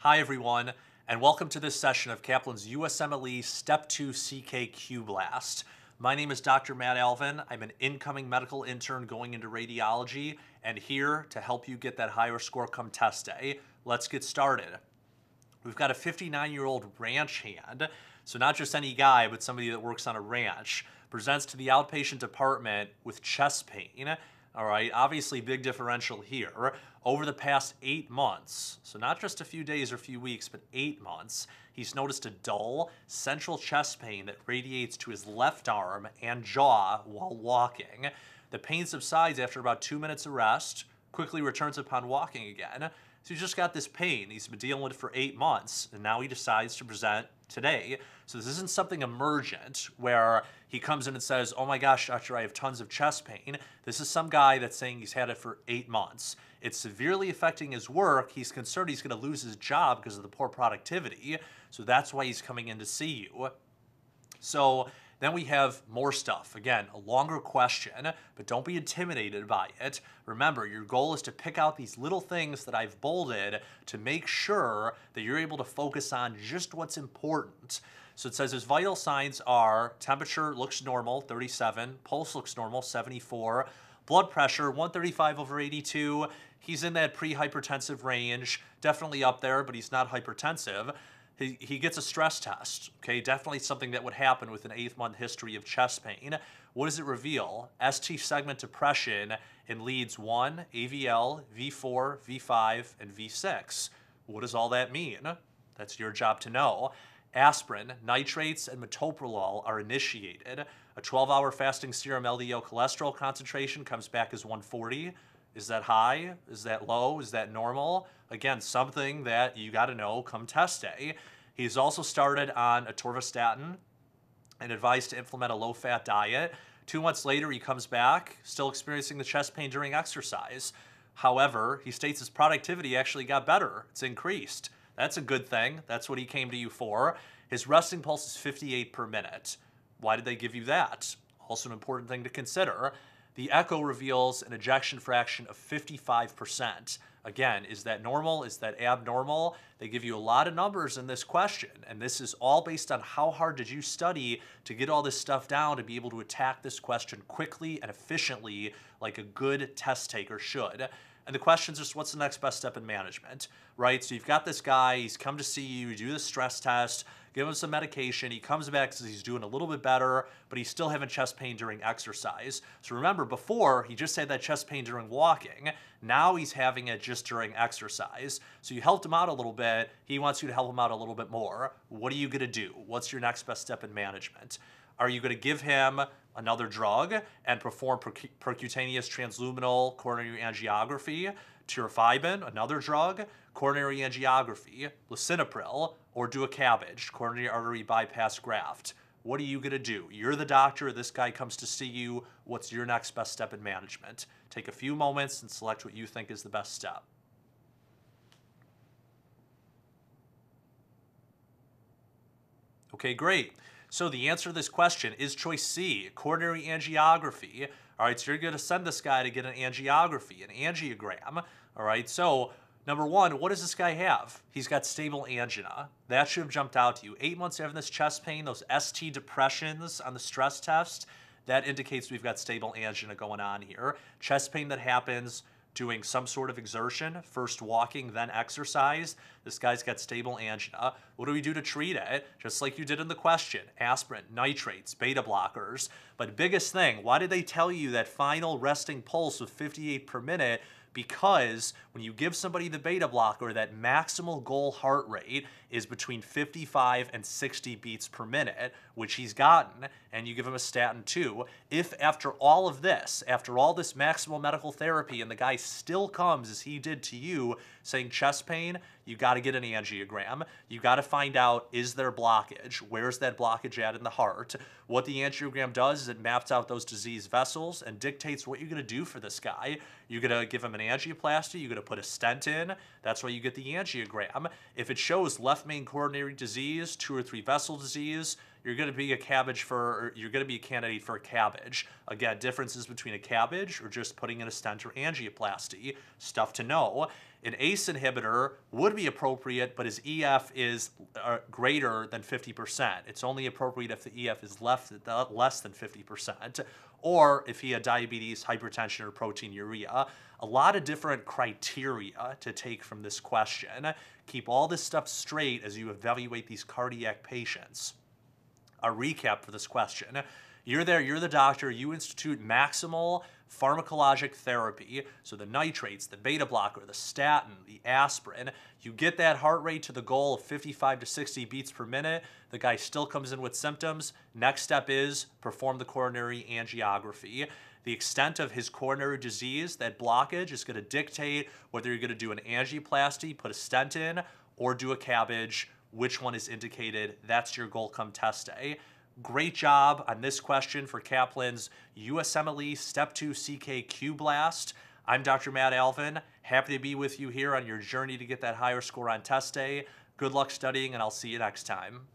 Hi, everyone, and welcome to this session of Kaplan's USMLE Step 2 CK Qblast. My name is Dr. Matt Alvin. I'm an incoming medical intern going into radiology and here to help you get that higher score come test day. Let's get started. We've got a 59 year old ranch hand, so not just any guy, but somebody that works on a ranch, presents to the outpatient department with chest pain. All right, obviously, big differential here. Over the past eight months, so not just a few days or a few weeks, but eight months, he's noticed a dull central chest pain that radiates to his left arm and jaw while walking. The pain subsides after about two minutes of rest, quickly returns upon walking again. So he's just got this pain. He's been dealing with it for eight months, and now he decides to present today. So this isn't something emergent where he comes in and says, Oh my gosh, doctor, I have tons of chest pain. This is some guy that's saying he's had it for eight months. It's severely affecting his work. He's concerned he's going to lose his job because of the poor productivity. So that's why he's coming in to see you. So then we have more stuff. Again, a longer question, but don't be intimidated by it. Remember, your goal is to pick out these little things that I've bolded to make sure that you're able to focus on just what's important. So it says his vital signs are temperature looks normal, 37, pulse looks normal, 74, blood pressure, 135 over 82. He's in that pre-hypertensive range, definitely up there, but he's not hypertensive he, he gets a stress test. Okay, definitely something that would happen with an eighth month history of chest pain. What does it reveal? ST segment depression in leads 1, AVL, V4, V5, and V6. What does all that mean? That's your job to know. Aspirin, nitrates, and metoprolol are initiated. A 12 hour fasting serum LDL cholesterol concentration comes back as 140. Is that high? Is that low? Is that normal? Again, something that you got to know come test day. He's also started on atorvastatin and advised to implement a low fat diet. Two months later, he comes back, still experiencing the chest pain during exercise. However, he states his productivity actually got better, it's increased. That's a good thing. That's what he came to you for. His resting pulse is 58 per minute. Why did they give you that? Also, an important thing to consider. The echo reveals an ejection fraction of 55%. Again, is that normal? Is that abnormal? They give you a lot of numbers in this question, and this is all based on how hard did you study to get all this stuff down to be able to attack this question quickly and efficiently like a good test taker should. And the question is just what's the next best step in management, right? So you've got this guy, he's come to see you, you do the stress test, give him some medication. He comes back says he's doing a little bit better, but he's still having chest pain during exercise. So remember, before he just had that chest pain during walking. Now he's having it just during exercise. So you helped him out a little bit. He wants you to help him out a little bit more. What are you going to do? What's your next best step in management? Are you going to give him another drug and perform percutaneous transluminal coronary angiography, tirofiban, another drug, coronary angiography, lisinopril, or do a CABG, coronary artery bypass graft? What are you going to do? You're the doctor. This guy comes to see you. What's your next best step in management? Take a few moments and select what you think is the best step. Okay, great. So the answer to this question is choice C, coronary angiography. All right, so you're going to send this guy to get an angiography, an angiogram. All right, so number one, what does this guy have? He's got stable angina. That should have jumped out to you. Eight months having this chest pain, those ST depressions on the stress test, that indicates we've got stable angina going on here. Chest pain that happens doing some sort of exertion, first walking, then exercise. This guy's got stable angina. Uh, what do we do to treat it? Just like you did in the question, aspirin, nitrates, beta blockers. But biggest thing, why did they tell you that final resting pulse of 58 per minute because when you give somebody the beta blocker, that maximal goal heart rate is between 55 and 60 beats per minute, which he's gotten, and you give him a statin too. If after all of this, after all this maximal medical therapy, and the guy still comes as he did to you saying chest pain, you got to get an angiogram. You got to find out is there blockage? Where's that blockage at in the heart? What the angiogram does is it maps out those diseased vessels and dictates what you're going to do for this guy. You're going to give him an angioplasty, you're going to put a stent in. That's why you get the angiogram. If it shows left main coronary disease, two or three vessel disease, you're going to be a CABG for, you're going to be a candidate for a CABG. Again, differences between a CABG or just putting in a stent or angioplasty, stuff to know. An ACE inhibitor would be appropriate, but his EF is uh, greater than 50%. It's only appropriate if the EF is less, less than 50%, or if he had diabetes, hypertension, or proteinuria. A lot of different criteria to take from this question. Keep all this stuff straight as you evaluate these cardiac patients. A recap for this question. You're there, you're the doctor, you institute maximal pharmacologic therapy, so the nitrates, the beta blocker, the statin, the aspirin, you get that heart rate to the goal of 55 to 60 beats per minute. The guy still comes in with symptoms. Next step is perform the coronary angiography. The extent of his coronary disease, that blockage, is going to dictate whether you're going to do an angioplasty, put a stent in, or do a CABG. Which one is indicated? That's your goal come test day. Great job on this question for Kaplan's USMLE Step 2 CK Qblast. I'm Dr. Matt Alvin. Happy to be with you here on your journey to get that higher score on test day. Good luck studying, and I'll see you next time.